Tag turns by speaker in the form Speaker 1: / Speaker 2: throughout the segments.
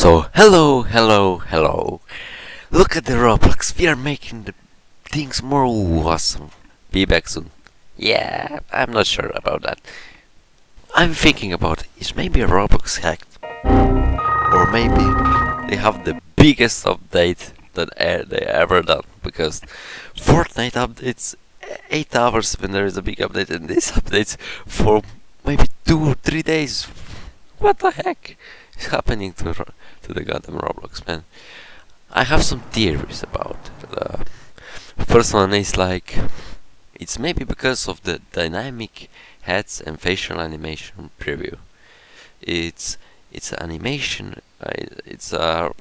Speaker 1: So, hello, hello, hello. Look at the Roblox. We are making the things more awesome. Be back soon. Yeah, I'm not sure about that. I'm thinking about is maybe a Roblox hacked? Or maybe they have the biggest update that they ever done because Fortnite updates 8 hours when there is a big update and this updates for maybe 2 or 3 days. What the heck is happening to to the goddamn Roblox man? I have some theories about the first one is like it's maybe because of the dynamic heads and facial animation preview. It's it's animation. Uh, it's a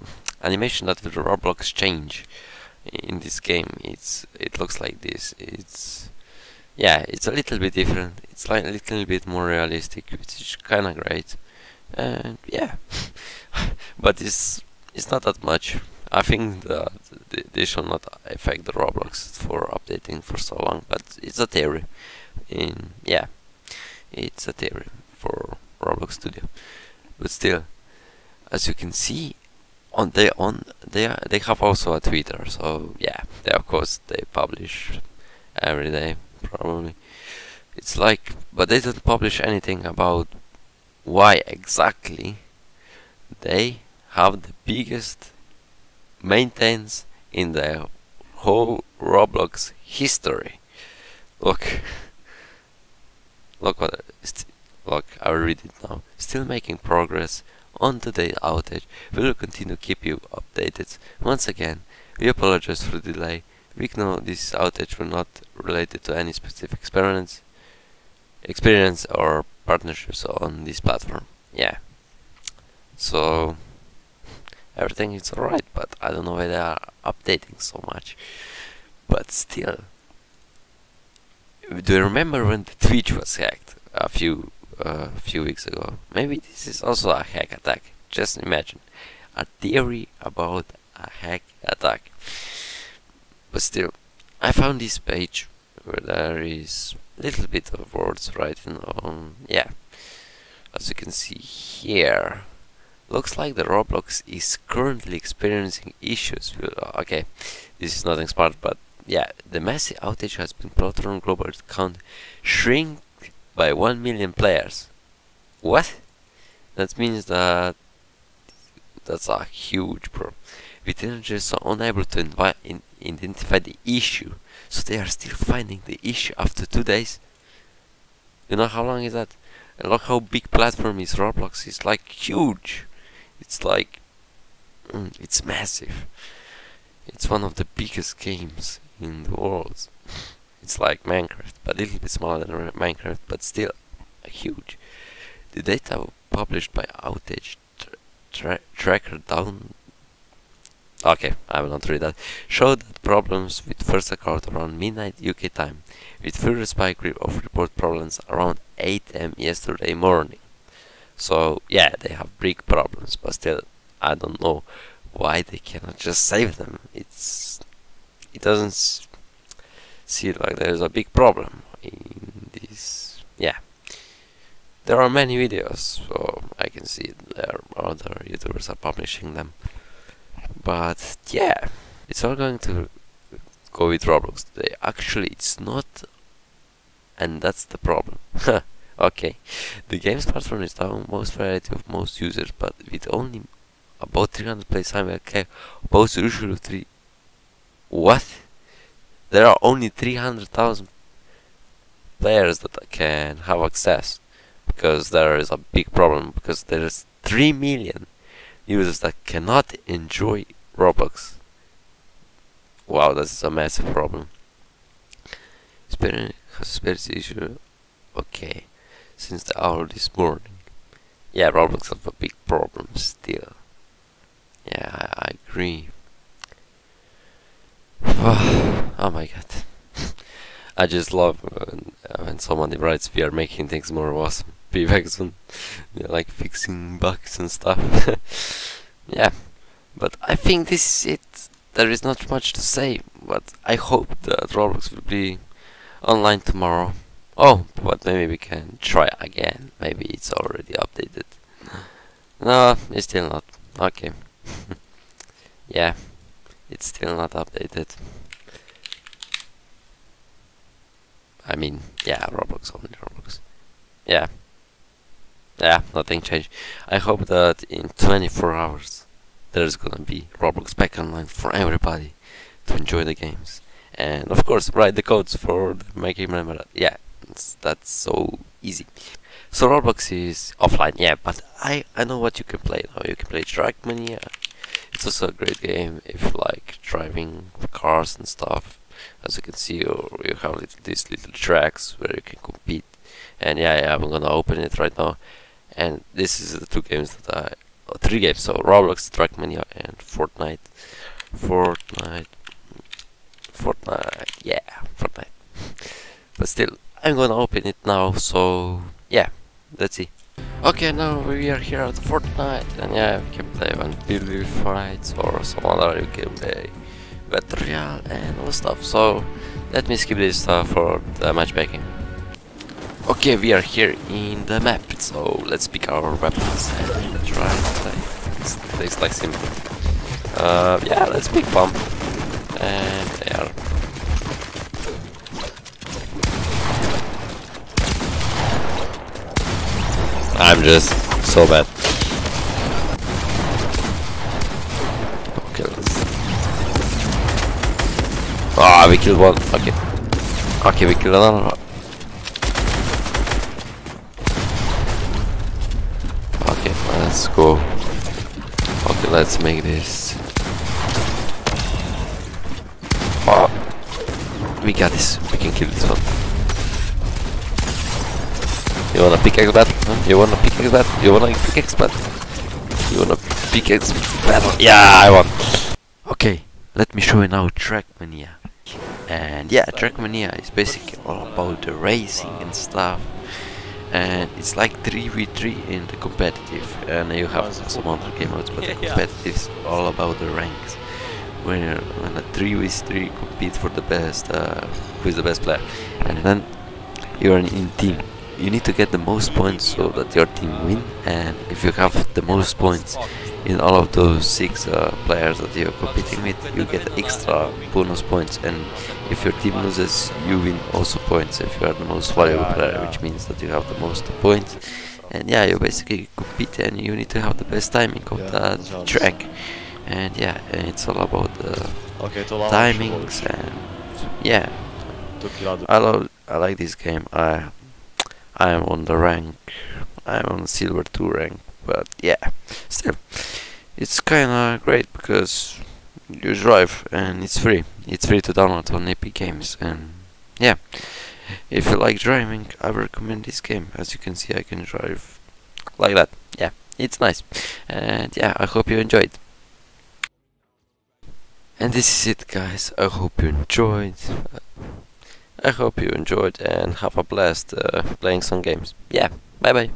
Speaker 1: animation that will Roblox change in this game. It's it looks like this. It's yeah, it's a little bit different. It's like a little bit more realistic, which is kind of great. And yeah, but it's it's not that much. I think that th- this shall not affect the Roblox for updating for so long, but it's a theory. In yeah, it's a theory for Roblox Studio. But still, as you can see, on they on they they have also a Twitter. So yeah, they of course they publish every day probably. It's like, but they don't publish anything about why exactly they have the biggest maintenance in the whole Roblox history. Look, look what, look, I'll read it now. Still making progress on today's outage. We will continue to keep you updated. Once again, we apologize for the delay. We know this outage was not related to any specific experience, experience or partnerships on this platform. Yeah. So everything is alright, but I don't know why they are updating so much. But still, do you remember when the Twitch was hacked a few uh, few weeks ago? Maybe this is also a hack attack. Just imagine a theory about a hack attack. But still, I found this page where there is a little bit of words written on. Yeah, as you can see here. Looks like the Roblox is currently experiencing issues with. Uh, okay, this is nothing smart, but yeah, the massive outage has been plotted on global account shrink by 1 million players. What? That means that that's a huge problem. Villagers are unable to invite in- identify the issue, so they are still finding the issue after two days. You know how long is that? And look how big platform is Roblox. It's like huge. It's like mm, it's massive. It's one of the biggest games in the world. It's like Minecraft, but a little bit smaller than Minecraft, but still huge. The data published by Outage tra- tra- Tracker down. Okay, I will not read that. Showed that problems with first occurred around midnight UK time, with further spike of report problems around 8 am yesterday morning. So yeah, they have big problems, but still, I don't know why they cannot just save them. It's it doesn't seem like there's a big problem in this. Yeah, there are many videos, so I can see there other YouTubers are publishing them. But yeah, it's all going to go with Roblox today. Actually, it's not, and that's the problem. okay, the game's platform is now most variety of most users, but with only about 300 plays time okay, opposed to usually three. What? There are only 300,000 players that can have access because there is a big problem because there is 3 million users that cannot enjoy Roblox. Wow, that's a massive problem. Spirit conspiracy issue. Okay, since the hour this morning. Yeah, Roblox have a big problem still. Yeah, I, I agree. oh my god. I just love when, when somebody writes we are making things more awesome. Soon. They're like fixing bugs and stuff. yeah. But I think this is it. There is not much to say, but I hope that Roblox will be online tomorrow. Oh, but maybe we can try again. Maybe it's already updated. No, it's still not. Okay. yeah, it's still not updated. I mean, yeah, Roblox only Roblox. Yeah. Yeah, nothing changed. I hope that in 24 hours there's gonna be Roblox back online for everybody to enjoy the games. And of course, write the codes for making remember. Yeah, that's so easy. So Roblox is offline, yeah, but I I know what you can play now. You can play Trackmania. It's also a great game if you like driving cars and stuff. As you can see, you have these little tracks where you can compete. And yeah, yeah, I'm gonna open it right now. And this is the two games that I, three games. So Roblox, Trackmania, and Fortnite. Fortnite, Fortnite, yeah, Fortnite. but still, I'm gonna open it now. So yeah, let's see. Okay, now we are here at Fortnite, and yeah, we can play one Billy fights or some other. You can play Battle Royale and all stuff. So let me skip this stuff for the matchmaking. Okay, we are here in the map, so let's pick our weapons and try to play. It's, it's like simple. Uh, yeah, let's pick bomb. And there. I'm just so bad. Okay, let's... Ah, we killed one. Okay. Okay, we killed another one. Okay, let's go. Okay, let's make this. Oh, we got this. We can kill this one. You wanna pickaxe battle? Huh? You wanna pickaxe battle? You wanna pickaxe battle? You wanna pickaxe battle? Yeah, I won. Okay, let me show you now Trackmania. And yeah, Trackmania is basically all about the racing and stuff. And it's like 3v3 in the competitive. And you have some other game modes, but the competitive is all about the ranks. When, you're, when a 3v3 compete for the best, uh, who is the best player. And then you're in team you need to get the most points so that your team win and if you have the most points in all of those six uh, players that you're competing with you get extra bonus points. And if your team loses you win also points. If you are the most valuable player which means that you have the most points. And yeah you basically compete and you need to have the best timing of that track. And yeah it's all about the timings and yeah. I love I like this game. I I'm on the rank. I'm on silver 2 rank, but yeah, still, it's kinda great because you drive and it's free. It's free to download on Epic Games, and yeah, if you like driving, I recommend this game. As you can see, I can drive like that. Yeah, it's nice, and yeah, I hope you enjoyed. And this is it, guys. I hope you enjoyed. I hope you enjoyed and have a blast uh, playing some games. Yeah, bye bye.